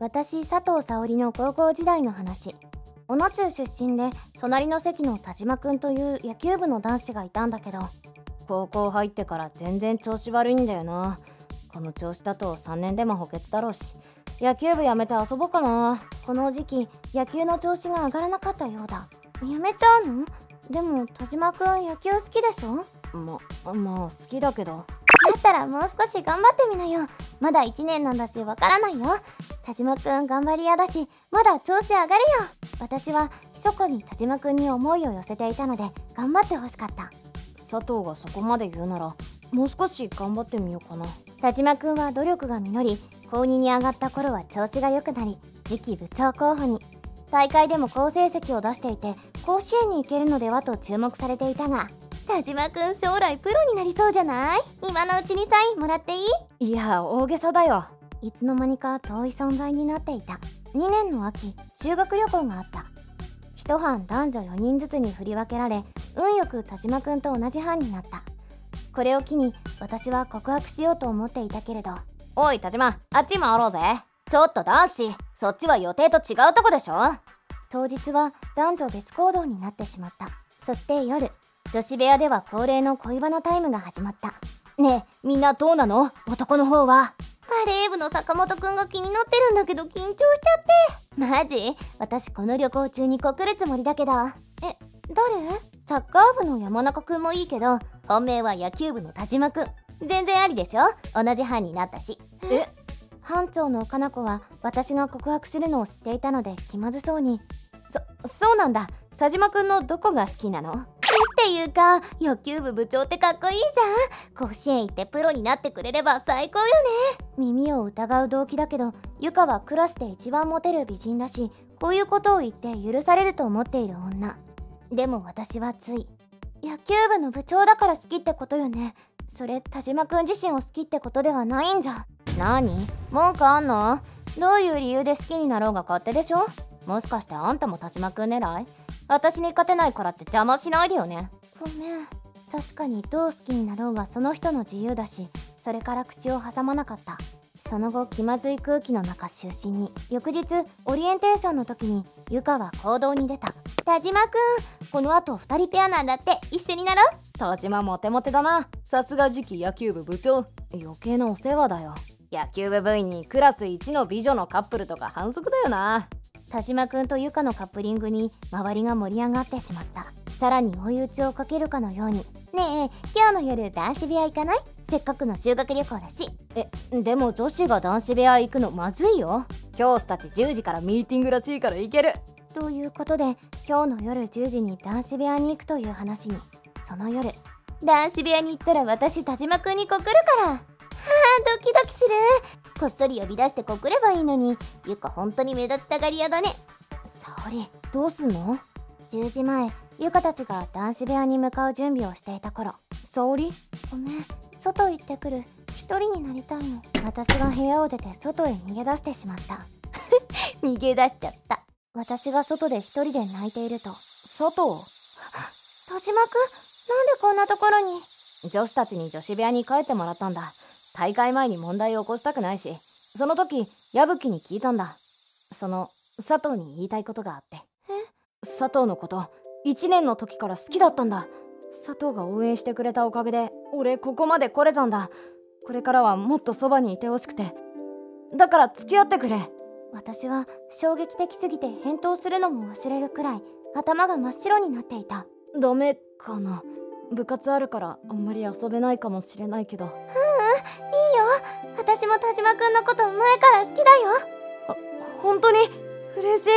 私佐藤沙織の高校時代の話。小野中出身で隣の席の田島くんという野球部の男子がいたんだけど高校入ってから全然調子悪いんだよな。この調子だと3年でも補欠だろうし野球部やめて遊ぼうかな。この時期野球の調子が上がらなかったようだ。やめちゃうの？でも田島くん野球好きでしょ？ままあ好きだけど。ったらもう少し頑張ってみなよ。まだ1年なんだしわからないよ。田島くん頑張り屋だしまだ調子上がるよ。私は密かに田島くんに思いを寄せていたので頑張ってほしかった。佐藤がそこまで言うならもう少し頑張ってみようかな。田島くんは努力が実り高2に上がった頃は調子が良くなり次期部長候補に。大会でも好成績を出していて甲子園に行けるのではと注目されていたが田島くん将来プロになりそうじゃない？今のうちにサインもらっていい？いや大げさだよ。いつの間にか遠い存在になっていた。2年の秋修学旅行があった。一班男女4人ずつに振り分けられ運よく田島くんと同じ班になった。これを機に私は告白しようと思っていたけれど。おい田島あっち回ろうぜ。ちょっと男子そっちは予定と違うとこでしょ？当日は男女別行動になってしまった。そして夜女子部屋では恒例の恋バナタイムが始まった。ねえみんなどうなの？男の方は。バレー部の坂本くんが気になってるんだけど緊張しちゃって。マジ？私この旅行中に告るつもりだけど。え誰？サッカー部の山中くんもいいけど本命は野球部の田島くん。全然ありでしょ？同じ班になったし。え？班長のかな子は私が告白するのを知っていたので気まずそうに。そそうなんだ。田島くんのどこが好きなの？っていうか。野球部部長ってかっこいいじゃん。甲子園行ってプロになってくれれば最高よね。耳を疑う動機だけどゆかはクラスで一番モテる美人だしこういうことを言って許されると思っている女。でも私はつい。野球部の部長だから好きってことよね。それ田島くん自身を好きってことではないんじゃ。何？文句あんの？どういう理由で好きになろうが勝手でしょ？もしかしてあんたも田島くん狙い？私に勝てないからって邪魔しないでよね。ごめん。確かにどう好きになろうがその人の自由だしそれから口を挟まなかった。その後気まずい空気の中就寝に翌日オリエンテーションの時にゆかは行動に出た。田島くんこの後2人ペアなんだって一緒になろう。田島モテモテだな。さすが次期野球部部長。余計なお世話だよ。野球部部員にクラス1の美女のカップルとか反則だよな田島くんとゆかのカップリングに周りが盛り上がってしまった。さらに追い打ちをかけるかのように。ねえ今日の夜男子部屋行かない？せっかくの修学旅行だし。えでも女子が男子部屋行くのまずいよ。教師たち10時からミーティングらしいから行ける。ということで今日の夜10時に男子部屋に行くという話に。その夜男子部屋に行ったら私田島くんに告るから。はあドキドキする。こっそり呼び出して告ればいいのに。ゆか本当に目立ちたがり屋だね。沙織どうすんの ?10 時前ゆかたちが男子部屋に向かう準備をしていた頃。沙織ごめん外行ってくる。一人になりたいの。私が部屋を出て外へ逃げ出してしまった。逃げ出しちゃった。私が外で一人で泣いていると。佐藤田島くんなんでこんなところに？女子たちに女子部屋に帰ってもらったんだ大会前に問題を起こしたくないしその時矢吹に聞いたんだ。その佐藤に言いたいことがあって。え？佐藤のこと1年の時から好きだったんだ。佐藤が応援してくれたおかげで俺ここまで来れたんだ。これからはもっとそばにいてほしくて。だから付き合ってくれ。私は衝撃的すぎて返答するのも忘れるくらい頭が真っ白になっていた。ダメかな。部活あるからあんまり遊べないかもしれないけど私も田島くんのこと前から好きだよ。あ本当に？嬉しい。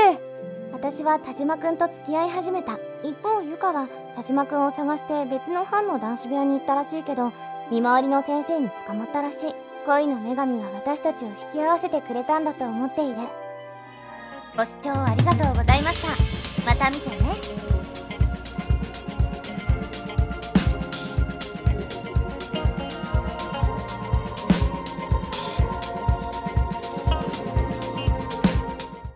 私は田島くんと付き合い始めた一方ゆかは田島くんを探して別の班の男子部屋に行ったらしいけど見回りの先生に捕まったらしい。恋の女神が私たちを引き合わせてくれたんだと思っている。ご視聴ありがとうございました。また見てね